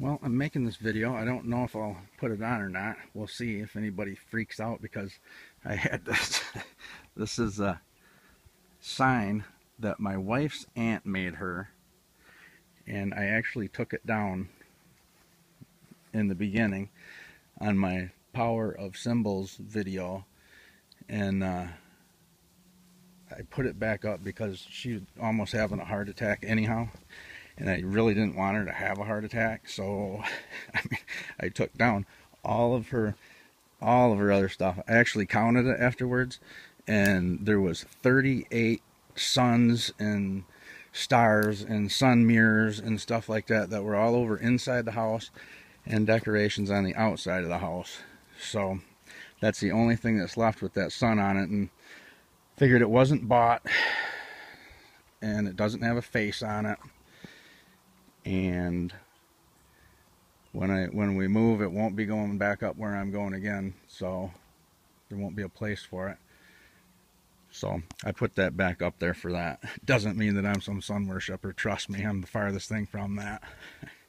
Well, I'm making this video. I don't know if I'll put it on or not. We'll see if anybody freaks out because I had this. this is a sign that my wife's aunt made her. And I actually took it down in the beginning on my Power of Symbols video. And uh, I put it back up because she's almost having a heart attack anyhow and I really didn't want her to have a heart attack. So I mean, I took down all of her, all of her other stuff. I actually counted it afterwards, and there was 38 suns and stars and sun mirrors and stuff like that that were all over inside the house and decorations on the outside of the house. So that's the only thing that's left with that sun on it and figured it wasn't bought and it doesn't have a face on it and when I when we move it won't be going back up where I'm going again. So there won't be a place for it. So I put that back up there for that. Doesn't mean that I'm some sun worshiper. Trust me I'm the farthest thing from that